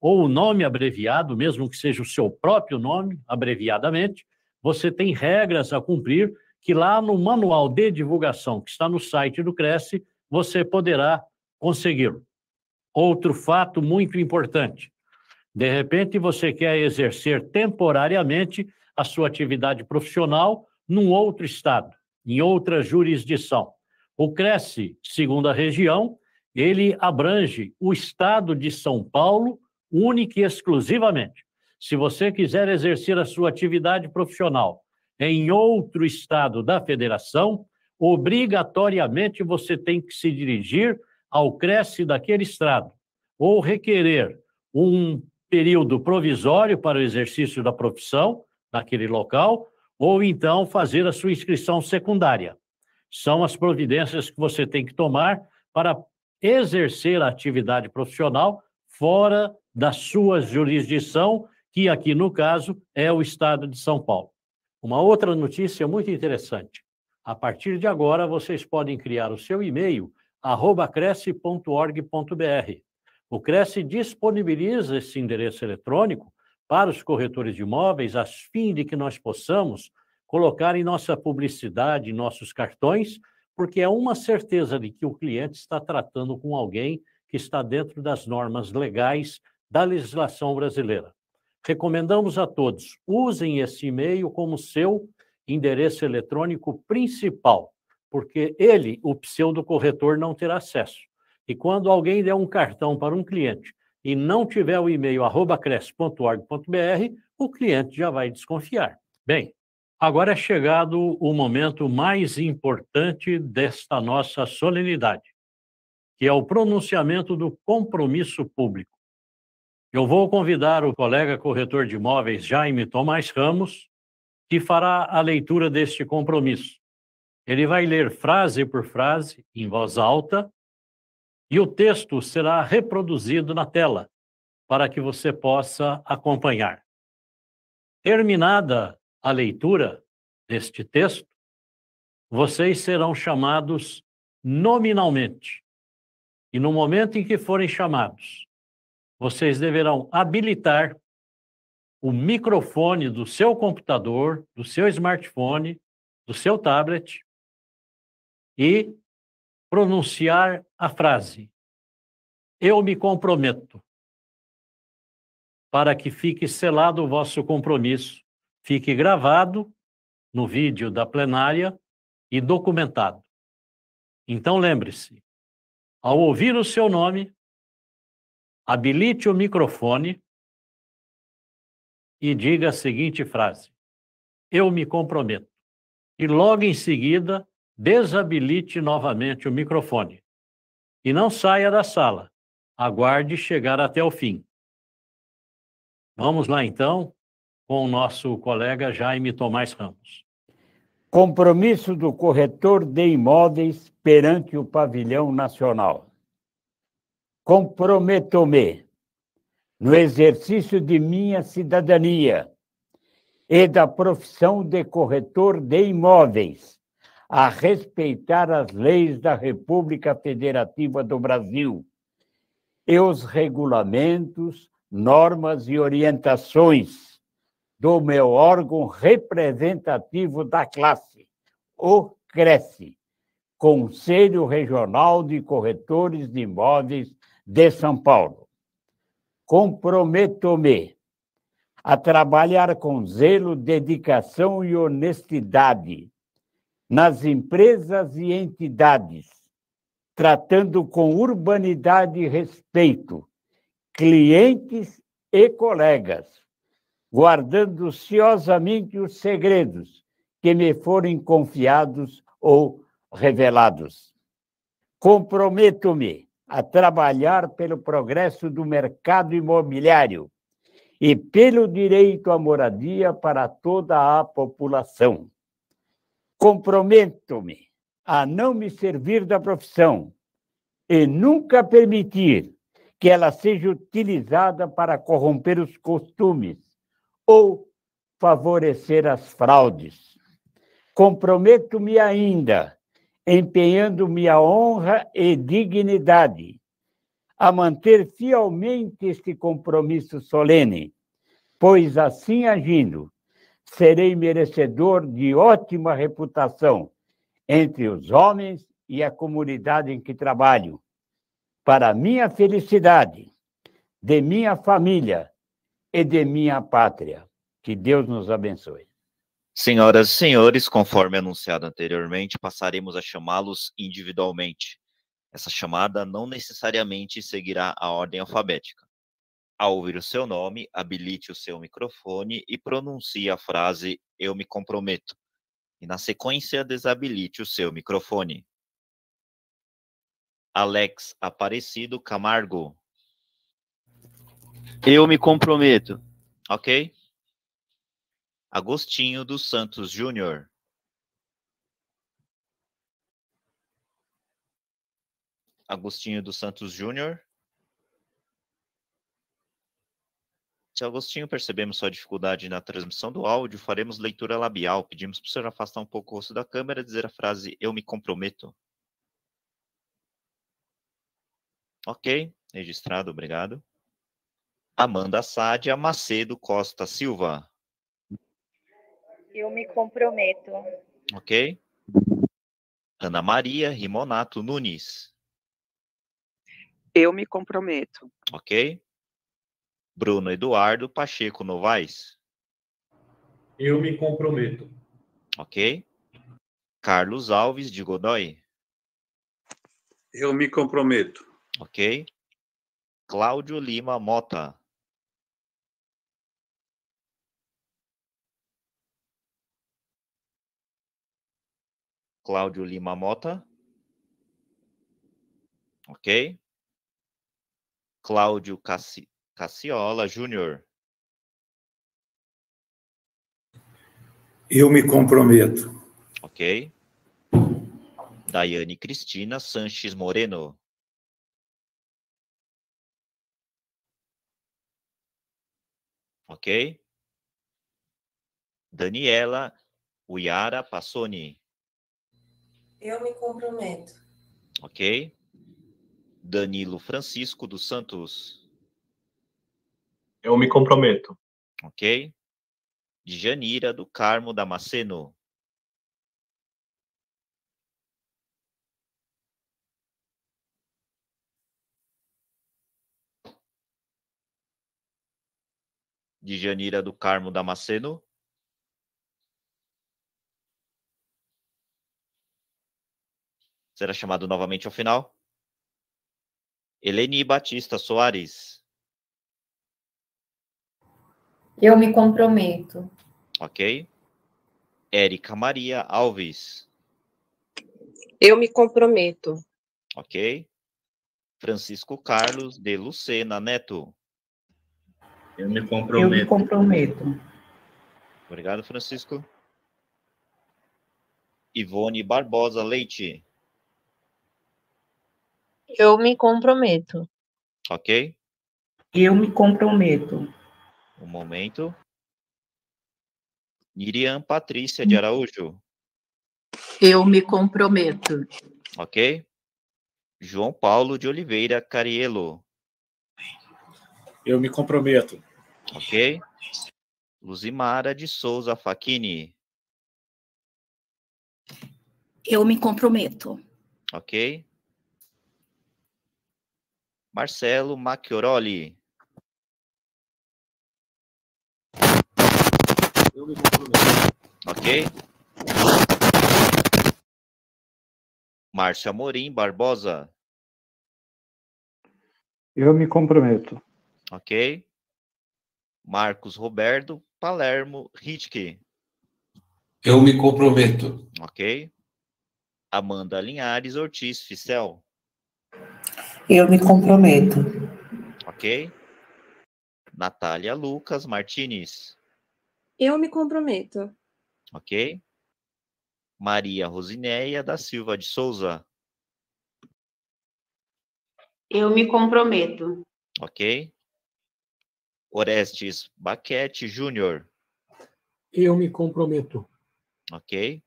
ou nome abreviado, mesmo que seja o seu próprio nome, abreviadamente, você tem regras a cumprir que lá no manual de divulgação que está no site do Cresce, você poderá consegui-lo. Outro fato muito importante: de repente você quer exercer temporariamente a sua atividade profissional num outro estado, em outra jurisdição. O Cresce, segundo a região, ele abrange o estado de São Paulo única e exclusivamente. Se você quiser exercer a sua atividade profissional em outro estado da federação, obrigatoriamente você tem que se dirigir ao Cresce daquele estado ou requerer um período provisório para o exercício da profissão naquele local, ou então fazer a sua inscrição secundária. São as providências que você tem que tomar para exercer a atividade profissional fora da sua jurisdição, que aqui no caso é o estado de São Paulo. Uma outra notícia muito interessante. A partir de agora, vocês podem criar o seu e-mail cresce.org.br. O Cresce disponibiliza esse endereço eletrônico para os corretores de imóveis, a fim de que nós possamos colocar em nossa publicidade, em nossos cartões, porque é uma certeza de que o cliente está tratando com alguém que está dentro das normas legais da legislação brasileira. Recomendamos a todos, usem esse e-mail como seu endereço eletrônico principal, porque ele, o pseudo corretor, não terá acesso. E quando alguém der um cartão para um cliente e não tiver o e-mail cresce.org.br, o cliente já vai desconfiar. Bem, agora é chegado o momento mais importante desta nossa solenidade, que é o pronunciamento do compromisso público. Eu vou convidar o colega corretor de imóveis Jaime Tomás Ramos, que fará a leitura deste compromisso. Ele vai ler frase por frase, em voz alta, e o texto será reproduzido na tela, para que você possa acompanhar. Terminada a leitura deste texto, vocês serão chamados nominalmente. E no momento em que forem chamados, vocês deverão habilitar o microfone do seu computador, do seu smartphone, do seu tablet e pronunciar a frase: Eu me comprometo. Para que fique selado o vosso compromisso, fique gravado no vídeo da plenária e documentado. Então lembre-se, ao ouvir o seu nome, habilite o microfone e diga a seguinte frase: Eu me comprometo. E logo em seguida, desabilite novamente o microfone. E não saia da sala. Aguarde chegar até o fim. Vamos lá então com o nosso colega Jaime Tomás Ramos. Compromisso do corretor de imóveis perante o pavilhão nacional. Comprometo-me no exercício de minha cidadania e da profissão de corretor de imóveis a respeitar as leis da República Federativa do Brasil e os regulamentos, normas e orientações do meu órgão representativo da classe, o CRECE, Conselho Regional de Corretores de Imóveis de São Paulo. Comprometo-me a trabalhar com zelo, dedicação e honestidade nas empresas e entidades, tratando com urbanidade e respeito clientes e colegas, guardando ciosamente os segredos que me forem confiados ou revelados. Comprometo-me a trabalhar pelo progresso do mercado imobiliário e pelo direito à moradia para toda a população. Comprometo-me a não me servir da profissão e nunca permitir que ela seja utilizada para corromper os costumes ou favorecer as fraudes. Comprometo-me ainda empenhando minha honra e dignidade, a manter fielmente este compromisso solene, pois assim agindo, serei merecedor de ótima reputação entre os homens e a comunidade em que trabalho, para minha felicidade, de minha família e de minha pátria. Que Deus nos abençoe. Senhoras e senhores, conforme anunciado anteriormente, passaremos a chamá-los individualmente. Essa chamada não necessariamente seguirá a ordem alfabética. Ao ouvir o seu nome, habilite o seu microfone e pronuncie a frase Eu me comprometo. E na sequência, desabilite o seu microfone. Alex Aparecido Camargo. Eu me comprometo. Ok? Agostinho dos Santos Júnior. Agostinho dos Santos Júnior. Se Agostinho percebemos sua dificuldade na transmissão do áudio, faremos leitura labial. Pedimos para o senhor afastar um pouco o rosto da câmera e dizer a frase Eu me comprometo. Ok, registrado, obrigado. Amanda Sádia Macedo Costa Silva. Eu me comprometo. Ok. Ana Maria Rimonato Nunes. Eu me comprometo. Ok. Bruno Eduardo Pacheco Novaes. Eu me comprometo. Ok. Carlos Alves de Godoy. Eu me comprometo. Ok. Cláudio Lima Mota. Cláudio Lima Mota. Ok. Cláudio Cassi Cassiola Júnior. Eu me comprometo. Ok. Daiane Cristina Sanches Moreno. Ok. Daniela Uiara Passoni. Eu me comprometo. Ok. Danilo Francisco dos Santos. Eu me comprometo. Ok. Janira do Carmo Damasceno. De Janira do Carmo Damasceno. Será chamado novamente ao final. Eleni Batista Soares. Eu me comprometo. Ok. Érica Maria Alves. Eu me comprometo. Ok. Francisco Carlos de Lucena Neto. Eu me comprometo. Eu me comprometo. Obrigado, Francisco. Ivone Barbosa Leite. Eu me comprometo. Ok? Eu me comprometo. Um momento. Miriam Patrícia de Araújo. Eu me comprometo. Ok? João Paulo de Oliveira Carielo. Eu me comprometo. Ok? Luzimara de Souza Facchini. Eu me comprometo. Ok? Marcelo Macchioroli. Eu me comprometo. Ok? Márcio Amorim Barbosa. Eu me comprometo. Ok? Marcos Roberto Palermo Ritke. Eu me comprometo. Ok? Amanda Linhares Ortiz Ficel. Eu me comprometo. Ok? Natália Lucas Martinez. Eu me comprometo. Ok? Maria Rosineia da Silva de Souza. Eu me comprometo. Ok? Orestes Baquete Júnior. Eu me comprometo. Ok?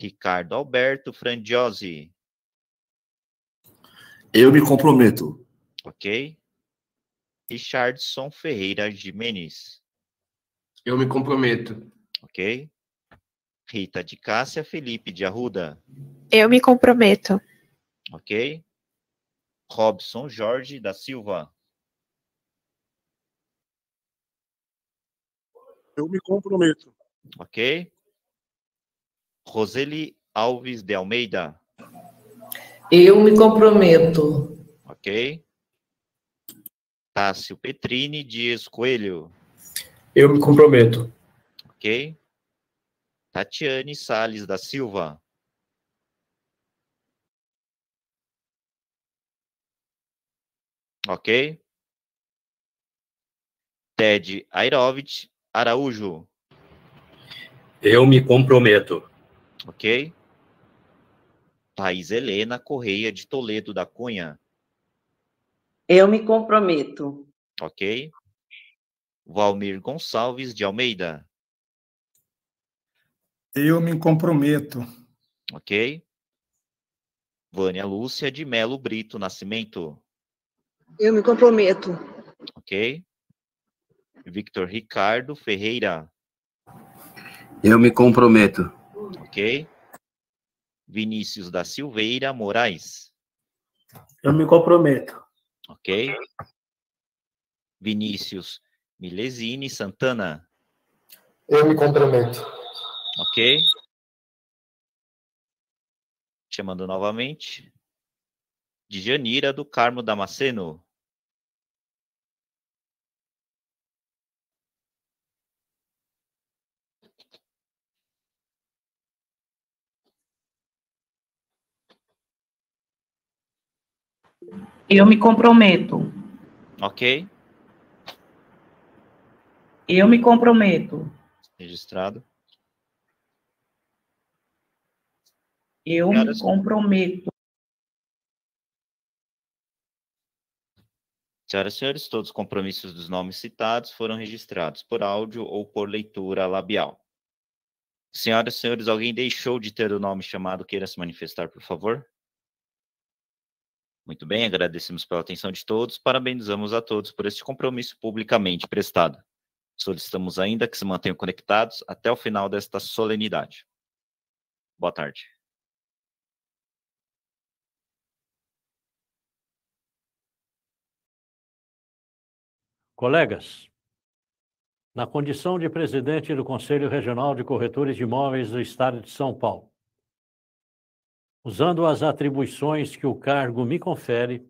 Ricardo Alberto Frangiosi. Eu me comprometo. Ok? Richardson Ferreira Jimenez. Eu me comprometo. Ok? Rita de Cássia Felipe de Arruda. Eu me comprometo. Ok? Robson Jorge da Silva. Eu me comprometo. Ok? Roseli Alves de Almeida. Eu me comprometo. Ok? Tássio Petrini Dias Coelho. Eu me comprometo. Ok? Tatiane Sales da Silva. Ok? Ted Airovich Araújo. Eu me comprometo. Ok? Thais Helena Correia de Toledo da Cunha. Eu me comprometo. Ok? Valmir Gonçalves de Almeida. Eu me comprometo. Ok? Vânia Lúcia de Melo Brito Nascimento. Eu me comprometo. Ok? Victor Ricardo Ferreira. Eu me comprometo. Ok? Vinícius da Silveira Moraes. Eu me comprometo. Ok? Vinícius Milesini Santana. Eu me comprometo. Ok? Chamando novamente. Djanira do Carmo Damasceno. Eu me comprometo. Ok? Eu me comprometo. Registrado. Eu me comprometo. Senhoras e senhores, todos os compromissos dos nomes citados foram registrados por áudio ou por leitura labial. Senhoras e senhores, alguém deixou de ter o nome chamado queira se manifestar, por favor? Muito bem, agradecemos pela atenção de todos, parabenizamos a todos por este compromisso publicamente prestado. Solicitamos ainda que se mantenham conectados até o final desta solenidade. Boa tarde. Colegas, na condição de presidente do Conselho Regional de Corretores de Imóveis do Estado de São Paulo, usando as atribuições que o cargo me confere,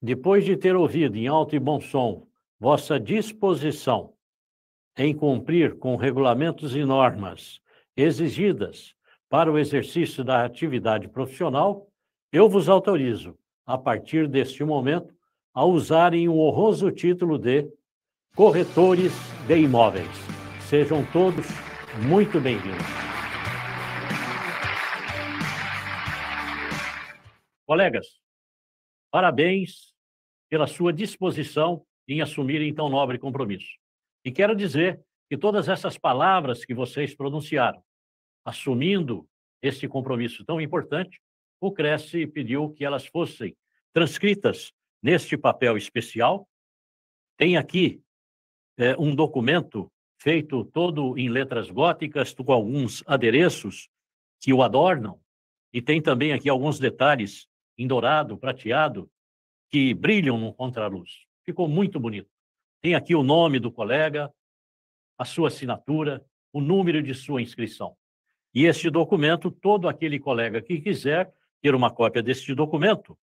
depois de ter ouvido em alto e bom som vossa disposição em cumprir com regulamentos e normas exigidas para o exercício da atividade profissional, eu vos autorizo, a partir deste momento, a usarem o honroso título de corretores de imóveis. Sejam todos muito bem-vindos. Colegas, parabéns pela sua disposição em assumir tão nobre compromisso. E quero dizer que todas essas palavras que vocês pronunciaram, assumindo esse compromisso tão importante, o Cresce pediu que elas fossem transcritas neste papel especial. Tem aqui é, um documento feito todo em letras góticas, com alguns adereços que o adornam, e tem também aqui alguns detalhes em dourado, prateado, que brilham no contraluz. Ficou muito bonito. Tem aqui o nome do colega, a sua assinatura, o número de sua inscrição. E este documento, todo aquele colega que quiser ter uma cópia deste documento,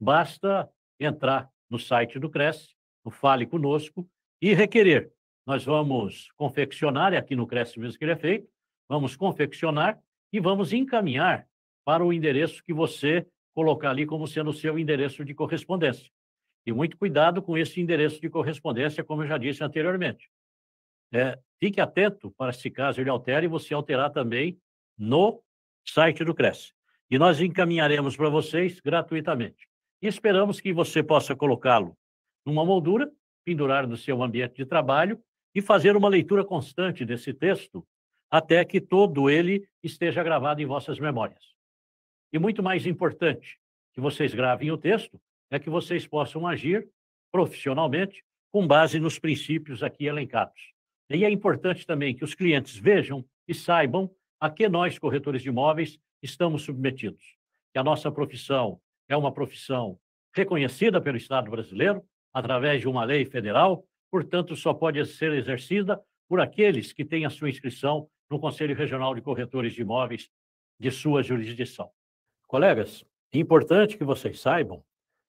basta entrar no site do Cresce, no Fale Conosco, e requerer. Nós vamos confeccionar, é aqui no Cresce mesmo que ele é feito, vamos confeccionar e vamos encaminhar para o endereço que você colocar ali como sendo o seu endereço de correspondência. E muito cuidado com esse endereço de correspondência, como eu já disse anteriormente. É, fique atento para, se caso ele altere, você alterar também no site do Cresce. E nós encaminharemos para vocês gratuitamente. E esperamos que você possa colocá-lo numa moldura, pendurar no seu ambiente de trabalho e fazer uma leitura constante desse texto até que todo ele esteja gravado em vossas memórias. E muito mais importante que vocês gravem o texto é que vocês possam agir profissionalmente com base nos princípios aqui elencados. E é importante também que os clientes vejam e saibam a que nós, corretores de imóveis, estamos submetidos. Que a nossa profissão é uma profissão reconhecida pelo Estado brasileiro, através de uma lei federal, portanto, só pode ser exercida por aqueles que têm a sua inscrição no Conselho Regional de Corretores de Imóveis de sua jurisdição. Colegas, é importante que vocês saibam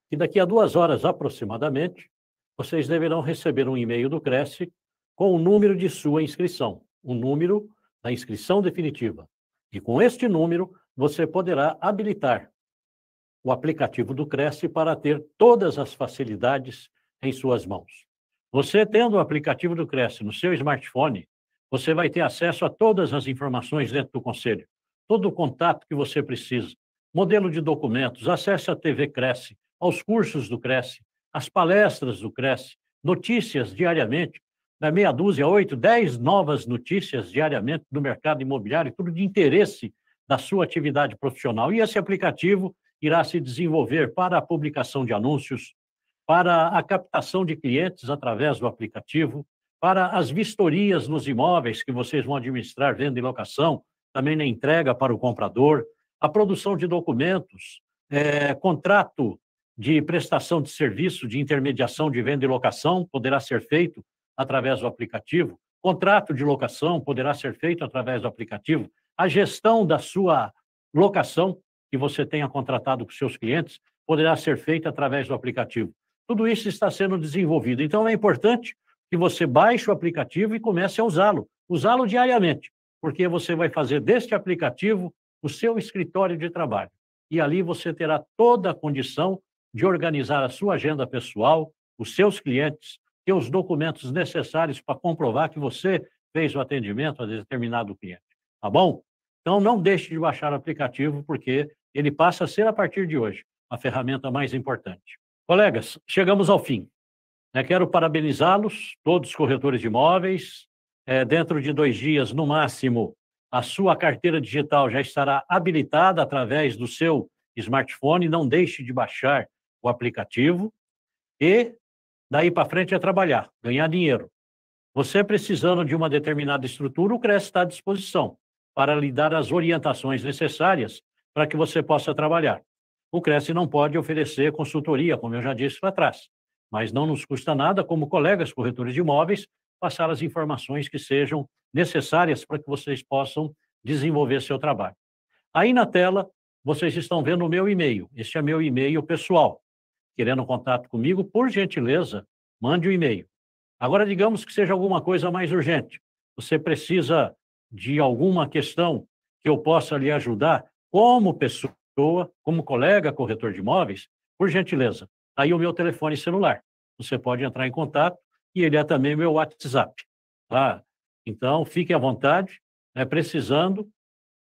que daqui a duas horas aproximadamente, vocês deverão receber um e-mail do Cresce com o número de sua inscrição, o número da inscrição definitiva. E com este número, você poderá habilitar o aplicativo do Cresce para ter todas as facilidades em suas mãos. Você tendo o aplicativo do Cresce no seu smartphone, você vai ter acesso a todas as informações dentro do conselho, todo o contato que você precisa, modelo de documentos, acesso à TV Cresce, aos cursos do Cresce, às palestras do Cresce, notícias diariamente, da meia dúzia, oito, dez novas notícias diariamente do mercado imobiliário, tudo de interesse da sua atividade profissional. E esse aplicativo irá se desenvolver para a publicação de anúncios, para a captação de clientes através do aplicativo, para as vistorias nos imóveis que vocês vão administrar, venda e locação, também na entrega para o comprador, a produção de documentos, é, contrato de prestação de serviço de intermediação de venda e locação poderá ser feito através do aplicativo, contrato de locação poderá ser feito através do aplicativo, a gestão da sua locação que você tenha contratado com seus clientes poderá ser feita através do aplicativo. Tudo isso está sendo desenvolvido. Então, é importante que você baixe o aplicativo e comece a usá-lo, usá-lo diariamente, porque você vai fazer deste aplicativo o seu escritório de trabalho. E ali você terá toda a condição de organizar a sua agenda pessoal, os seus clientes, ter os documentos necessários para comprovar que você fez o atendimento a determinado cliente. Tá bom? Então, não deixe de baixar o aplicativo, porque ele passa a ser, a partir de hoje, a ferramenta mais importante. Colegas, chegamos ao fim. Eu quero parabenizá-los, todos os corretores de imóveis. É, dentro de dois dias, no máximo, a sua carteira digital já estará habilitada através do seu smartphone. Não deixe de baixar o aplicativo. E Daí para frente é trabalhar, ganhar dinheiro. Você precisando de uma determinada estrutura, o CRES está à disposição para lhe dar as orientações necessárias para que você possa trabalhar. O CRES não pode oferecer consultoria, como eu já disse para trás, mas não nos custa nada, como colegas corretores de imóveis, passar as informações que sejam necessárias para que vocês possam desenvolver seu trabalho. Aí na tela, vocês estão vendo o meu e-mail. Este é meu e-mail pessoal querendo contato comigo, por gentileza, mande um e-mail. Agora, digamos que seja alguma coisa mais urgente. Você precisa de alguma questão que eu possa lhe ajudar como pessoa, como colega corretor de imóveis, por gentileza. Tá aí o meu telefone celular. Você pode entrar em contato e ele é também meu WhatsApp. Tá? Então, fique à vontade, né, precisando,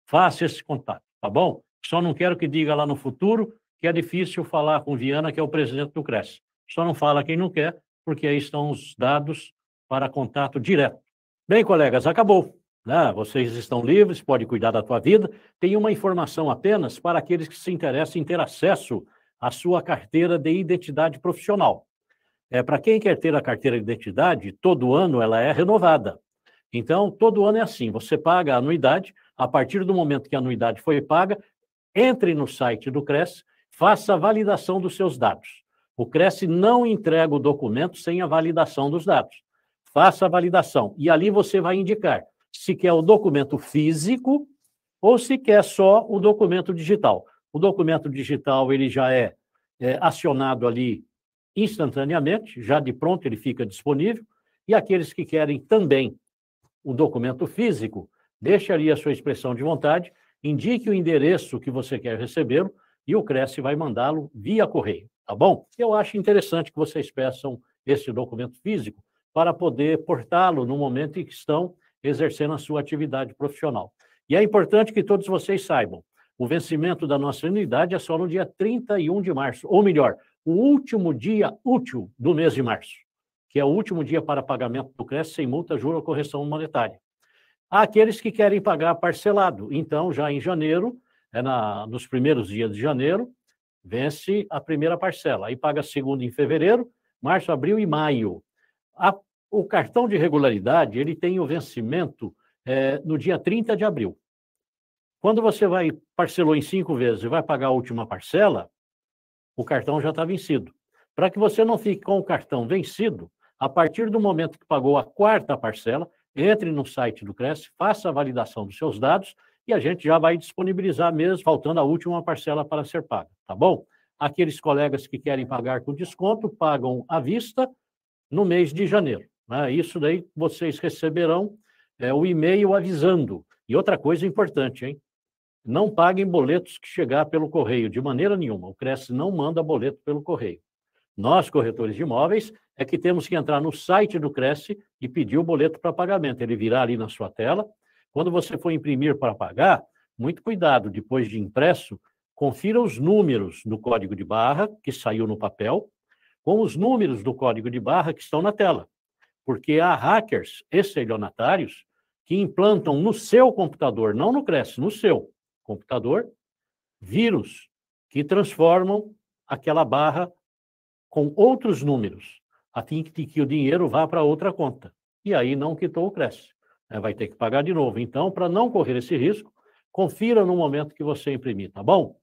faça esse contato, tá bom? Só não quero que diga lá no futuro que é difícil falar com Viana, que é o presidente do CRES. só não fala quem não quer, porque aí estão os dados para contato direto. Bem, colegas, acabou. Né? Vocês estão livres, pode cuidar da tua vida. Tem uma informação apenas para aqueles que se interessam em ter acesso à sua carteira de identidade profissional. É, para quem quer ter a carteira de identidade, todo ano ela é renovada. Então, todo ano é assim: você paga a anuidade, a partir do momento que a anuidade foi paga, entre no site do CRES, faça a validação dos seus dados. O CRES não entrega o documento sem a validação dos dados. Faça a validação e ali você vai indicar se quer o documento físico ou se quer só o documento digital. O documento digital ele já é, é acionado ali instantaneamente, já de pronto ele fica disponível, e aqueles que querem também o documento físico, deixe ali a sua expressão de vontade, indique o endereço que você quer recebê-lo e o Cresce vai mandá-lo via correio, tá bom? Eu acho interessante que vocês peçam esse documento físico para poder portá-lo no momento em que estão exercendo a sua atividade profissional. E é importante que todos vocês saibam, o vencimento da nossa unidade é só no dia 31 de março, ou melhor, o último dia útil do mês de março, que é o último dia para pagamento do CRES sem multa, juro ou correção monetária. Há aqueles que querem pagar parcelado, então já em janeiro, é na, nos primeiros dias de janeiro, vence a primeira parcela, aí paga a segunda em fevereiro, março, abril e maio. A, o cartão de regularidade, ele tem o vencimento é, no dia 30 de abril. Quando você vai parcelou em cinco vezes e vai pagar a última parcela, o cartão já está vencido. Para que você não fique com o cartão vencido, a partir do momento que pagou a quarta parcela, entre no site do Cresce, faça a validação dos seus dados e a gente já vai disponibilizar mesmo, faltando a última parcela para ser paga, tá bom? Aqueles colegas que querem pagar com desconto, pagam à vista no mês de janeiro. Né? Isso daí vocês receberão é, o e-mail avisando. E outra coisa importante, hein? Não paguem boletos que chegar pelo correio, de maneira nenhuma. O Cresce não manda boleto pelo correio. Nós, corretores de imóveis, é que temos que entrar no site do Cresce e pedir o boleto para pagamento. Ele virá ali na sua tela. Quando você for imprimir para pagar, muito cuidado, depois de impresso, confira os números do código de barra que saiu no papel, com os números do código de barra que estão na tela. Porque há hackers estelionatários que implantam no seu computador, não no Cresce, no seu, computador, vírus que transformam aquela barra com outros números, a de que o dinheiro vá para outra conta. E aí não quitou o Cresce. Né? Vai ter que pagar de novo. Então, para não correr esse risco, confira no momento que você imprimir, tá bom?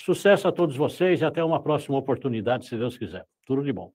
Sucesso a todos vocês e até uma próxima oportunidade, se Deus quiser. Tudo de bom.